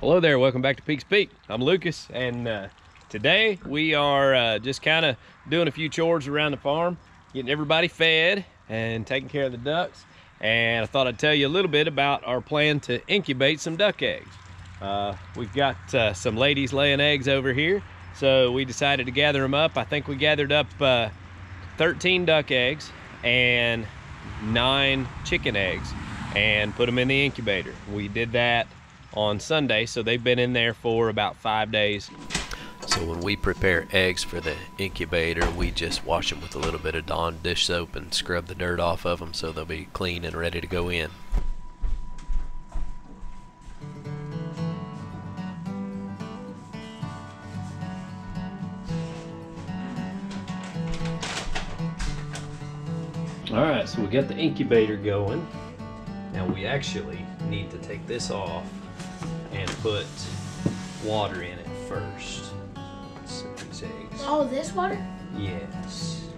Hello there, welcome back to Peek's Peak. I'm Lucas, and uh, today we are uh, just kind of doing a few chores around the farm, getting everybody fed and taking care of the ducks. And I thought I'd tell you a little bit about our plan to incubate some duck eggs. Uh, we've got uh, some ladies laying eggs over here, so we decided to gather them up. I think we gathered up uh, 13 duck eggs and nine chicken eggs and put them in the incubator. We did that on Sunday, so they've been in there for about five days. So when we prepare eggs for the incubator, we just wash them with a little bit of Dawn dish soap and scrub the dirt off of them so they'll be clean and ready to go in. All right, so we got the incubator going. Now we actually need to take this off and put water in it first. Set these eggs. Oh, this water? Yes.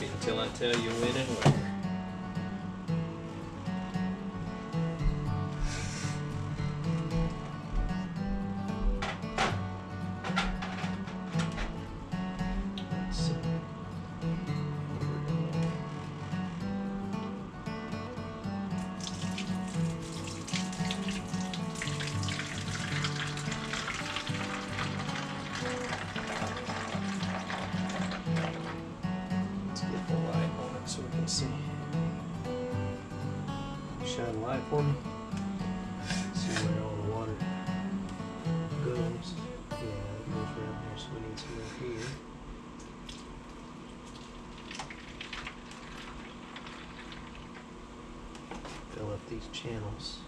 Wait until I tell you when and where. Here, so we need some right here. Fill up these channels.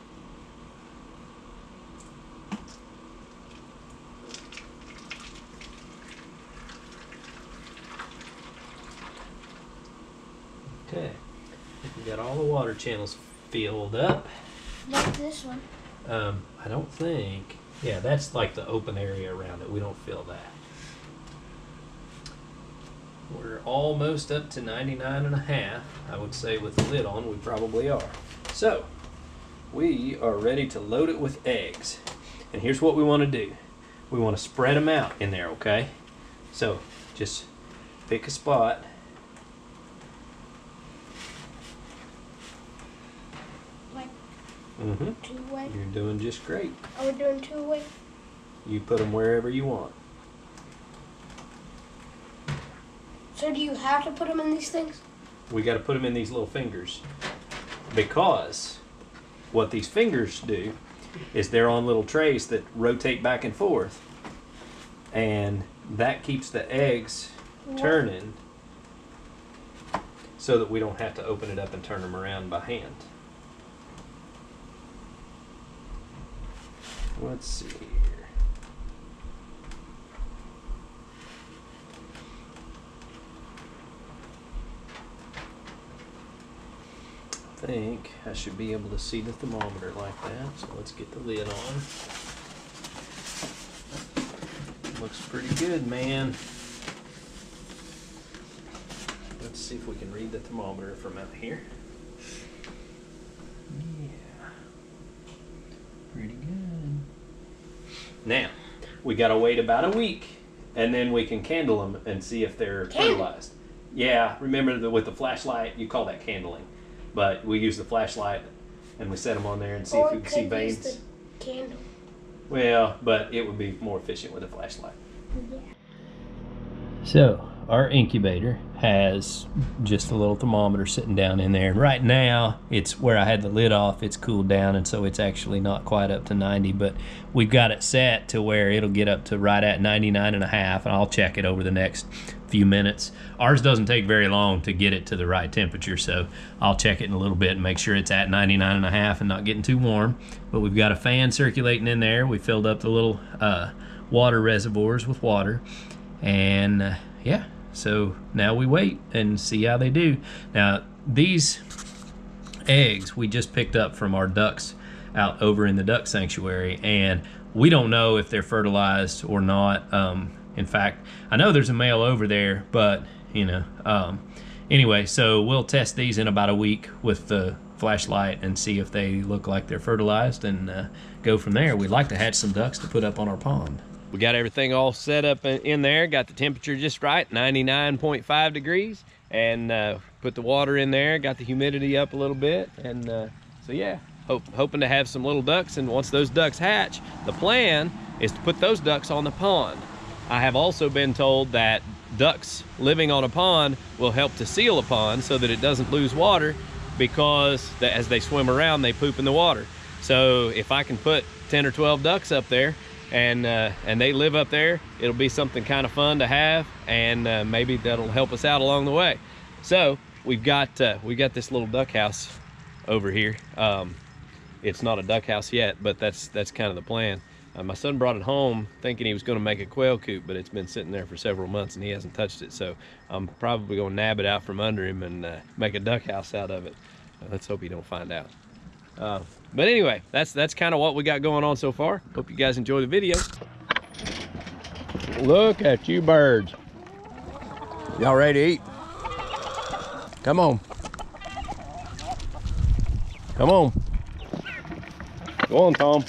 Okay. We got all the water channels filled up. Like this one. Um, I don't think. Yeah, that's like the open area around it. We don't fill that. We're almost up to 99 and a half. I would say with the lid on, we probably are. So, we are ready to load it with eggs. And here's what we want to do. We want to spread them out in there, okay? So, just pick a spot. Like Mm-hmm. two way. You're doing just great. Are we doing two way? You put them wherever you want. So do you have to put them in these things? we got to put them in these little fingers. Because what these fingers do is they're on little trays that rotate back and forth. And that keeps the eggs turning so that we don't have to open it up and turn them around by hand. Let's see here I think I should be able to see the thermometer like that. So let's get the lid on. Looks pretty good, man. Let's see if we can read the thermometer from out here. Yeah. Pretty good. Now, we gotta wait about a week and then we can candle them and see if they're fertilized. Yeah, remember the, with the flashlight, you call that candling. But we use the flashlight and we set them on there and see or if we can see could use veins. the candle. Well, but it would be more efficient with a flashlight. Yeah. So, our incubator has just a little thermometer sitting down in there. And right now, it's where I had the lid off, it's cooled down, and so it's actually not quite up to 90, but we've got it set to where it'll get up to right at 99 and a half, and I'll check it over the next few minutes. Ours doesn't take very long to get it to the right temperature, so I'll check it in a little bit and make sure it's at 99 and a half and not getting too warm. But we've got a fan circulating in there. We filled up the little uh, water reservoirs with water, and uh, yeah, so now we wait and see how they do. Now, these eggs we just picked up from our ducks out over in the duck sanctuary, and we don't know if they're fertilized or not. Um, In fact, I know there's a male over there, but you know. Um, anyway, so we'll test these in about a week with the flashlight and see if they look like they're fertilized and uh, go from there. We'd like to hatch some ducks to put up on our pond. We got everything all set up in there, got the temperature just right, 99.5 degrees, and uh, put the water in there, got the humidity up a little bit, and uh, so yeah, hope, hoping to have some little ducks, and once those ducks hatch, the plan is to put those ducks on the pond. I have also been told that ducks living on a pond will help to seal a pond so that it doesn't lose water because as they swim around, they poop in the water. So if I can put 10 or 12 ducks up there and uh, and they live up there, it'll be something kind of fun to have and uh, maybe that'll help us out along the way. So we've got uh, we got this little duck house over here. Um, it's not a duck house yet, but that's that's kind of the plan. Uh, my son brought it home thinking he was going to make a quail coop, but it's been sitting there for several months and he hasn't touched it. So I'm probably going to nab it out from under him and uh, make a duck house out of it. Uh, let's hope he don't find out. Uh, but anyway, that's that's kind of what we got going on so far. Hope you guys enjoy the video. Look at you birds. Y'all ready to eat? Come on. Come on. Go on, Tom.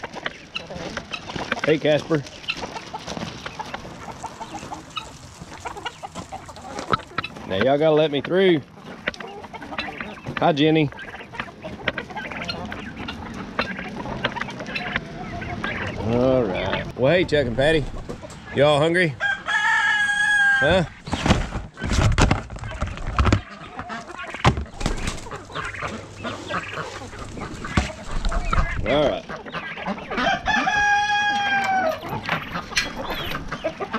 Hey, Casper. Now y'all gotta let me through. Hi, Jenny. All right. Well, hey, Chuck and Patty. Y'all hungry? Huh? All right.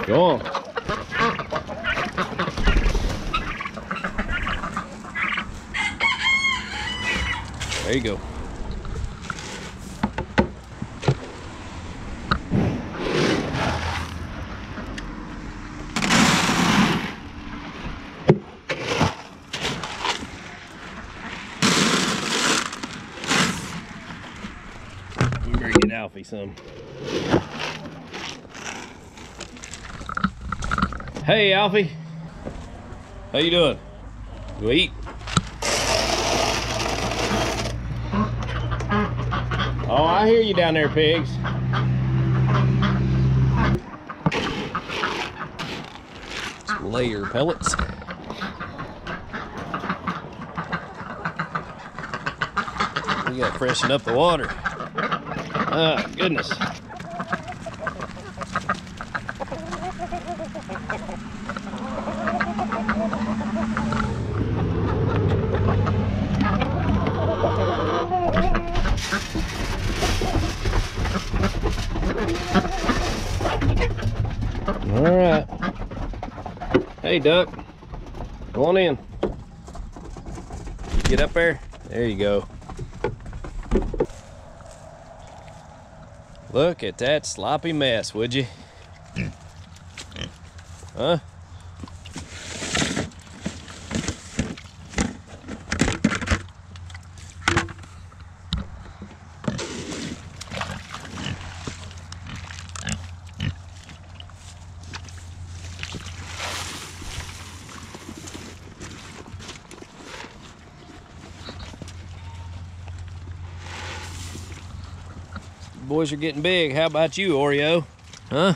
Go on. There you go. You better get Alfie some. Hey, Alfie. How you doing? You eat? Oh, I hear you down there, pigs. Some layer pellets. We gotta freshen up the water. Ah, goodness. All right. Hey, duck. Go on in. Get up there. There you go. Look at that sloppy mess, would you? Huh? Boys are getting big. How about you, Oreo? Huh?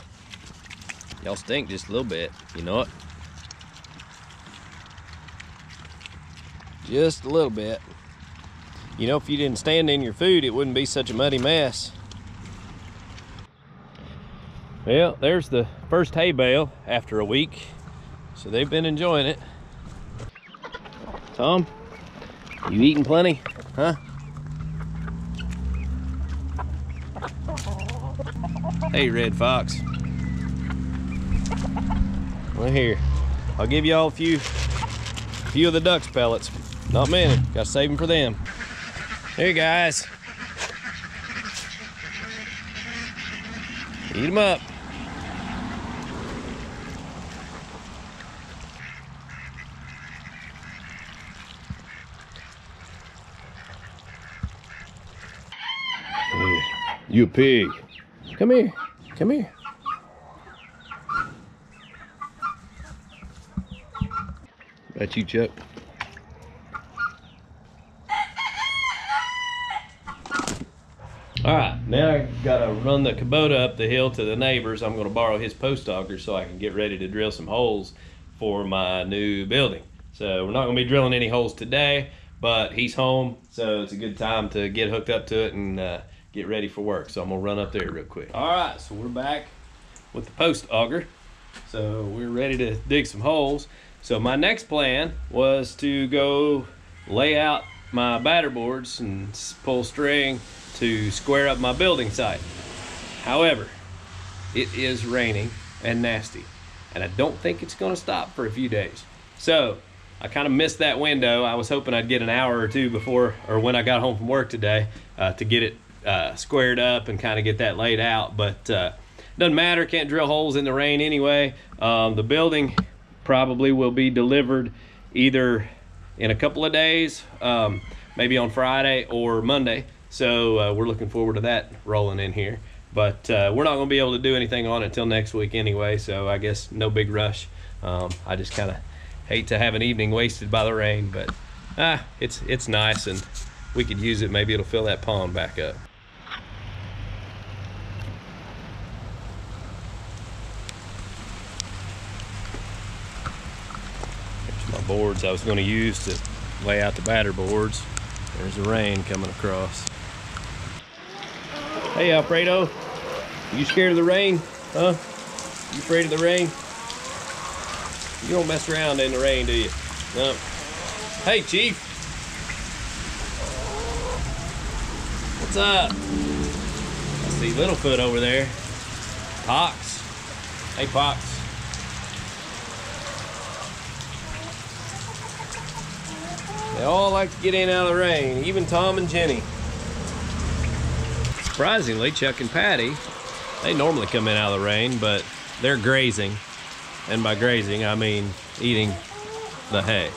Y'all stink just a little bit. You know it? Just a little bit. You know, if you didn't stand in your food, it wouldn't be such a muddy mess. Well, there's the first hay bale after a week. So they've been enjoying it. Tom, you eating plenty? Huh? Hey, Red Fox. Well, here. I'll give y'all a few, few of the ducks pellets. Not many. Got to save them for them. Here, guys. Eat them up. You pig. Come here. Come here. You, Chuck. All right, now I gotta run the Kubota up the hill to the neighbors. I'm gonna borrow his post auger so I can get ready to drill some holes for my new building. So we're not gonna be drilling any holes today, but he's home, so it's a good time to get hooked up to it and uh, get ready for work. So I'm gonna run up there real quick. All right, so we're back with the post auger. So we're ready to dig some holes. So my next plan was to go lay out my batter boards and pull string to square up my building site. However, it is raining and nasty, and I don't think it's to stop for a few days. So I kind of missed that window. I was hoping I'd get an hour or two before, or when I got home from work today, uh, to get it uh, squared up and kind of get that laid out. But uh, doesn't matter. Can't drill holes in the rain anyway. Um, the building probably will be delivered either in a couple of days, um, maybe on Friday or Monday. So uh, we're looking forward to that rolling in here. But uh, we're not going to be able to do anything on it until next week anyway. So I guess no big rush. Um, I just kind of hate to have an evening wasted by the rain, but ah, it's it's nice and we could use it. Maybe it'll fill that pond back up. Boards I was going to use to lay out the batter boards. There's the rain coming across. Hey Alfredo, you scared of the rain? Huh? You afraid of the rain? You don't mess around in the rain, do you? No. Hey Chief. What's up? I see Littlefoot over there. Pox. Hey Pox. They all like to get in out of the rain, even Tom and Jenny. Surprisingly, Chuck and Patty, they normally come in out of the rain, but they're grazing. And by grazing, I mean eating the hay.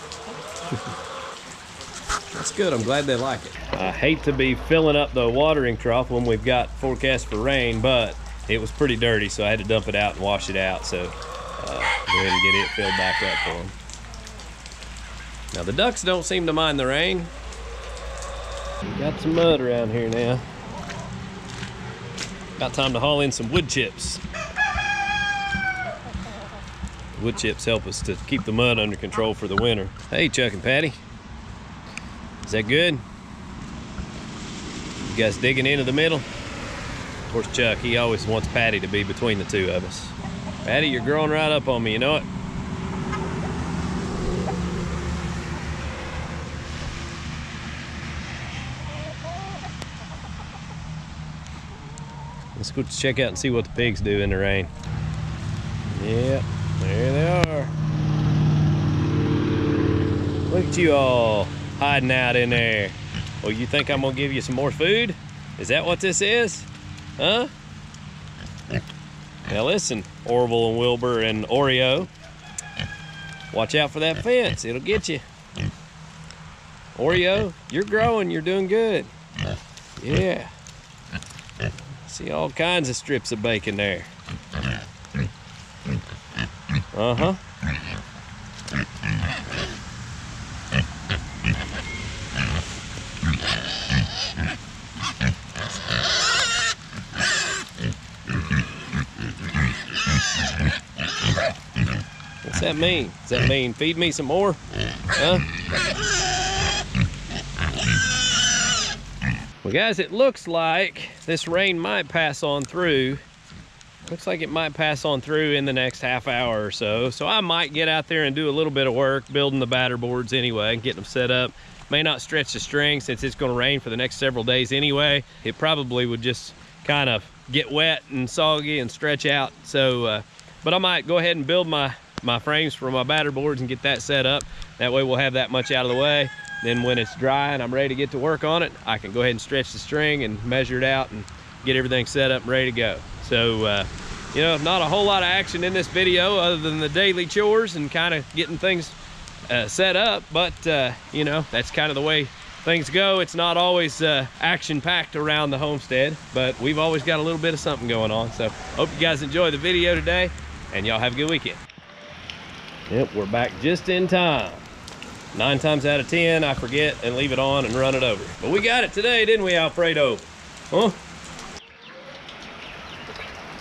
That's good. I'm glad they like it. I hate to be filling up the watering trough when we've got forecast for rain, but it was pretty dirty, so I had to dump it out and wash it out. So uh, go ahead and get it filled back up for them. Now the ducks don't seem to mind the rain. Got some mud around here now. About time to haul in some wood chips. Wood chips help us to keep the mud under control for the winter. Hey, Chuck and Patty. Is that good? You guys digging into the middle? Of course, Chuck, he always wants Patty to be between the two of us. Patty, you're growing right up on me, you know it? Let's go check out and see what the pigs do in the rain. Yep, there they are. Look at you all hiding out in there. Well, you think I'm gonna give you some more food? Is that what this is? Huh? Now listen, Orville and Wilbur and Oreo. Watch out for that fence, it'll get you. Oreo, you're growing, you're doing good. Yeah. See all kinds of strips of bacon there. Uh-huh. What's that mean? Does that mean feed me some more? Huh? Well, guys, it looks like this rain might pass on through. Looks like it might pass on through in the next half hour or so. So I might get out there and do a little bit of work building the batter boards anyway, and getting them set up. May not stretch the string since it's going to rain for the next several days anyway. It probably would just kind of get wet and soggy and stretch out. So, uh, but I might go ahead and build my my frames for my batter boards and get that set up. That way we'll have that much out of the way. Then when it's dry and I'm ready to get to work on it, I can go ahead and stretch the string and measure it out and get everything set up and ready to go. So, uh, you know, not a whole lot of action in this video other than the daily chores and kind of getting things uh, set up. But, uh, you know, that's kind of the way things go. It's not always uh, action packed around the homestead, but we've always got a little bit of something going on. So hope you guys enjoy the video today and y'all have a good weekend. Yep, we're back just in time. Nine times out of ten, I forget and leave it on and run it over. But we got it today, didn't we, Alfredo? Huh?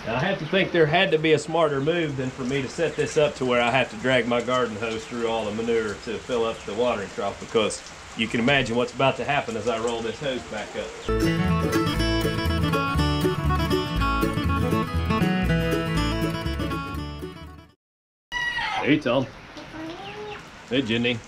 Now, I have to think there had to be a smarter move than for me to set this up to where I have to drag my garden hose through all the manure to fill up the watering trough because you can imagine what's about to happen as I roll this hose back up. Hey, Tom. Hey, Jenny.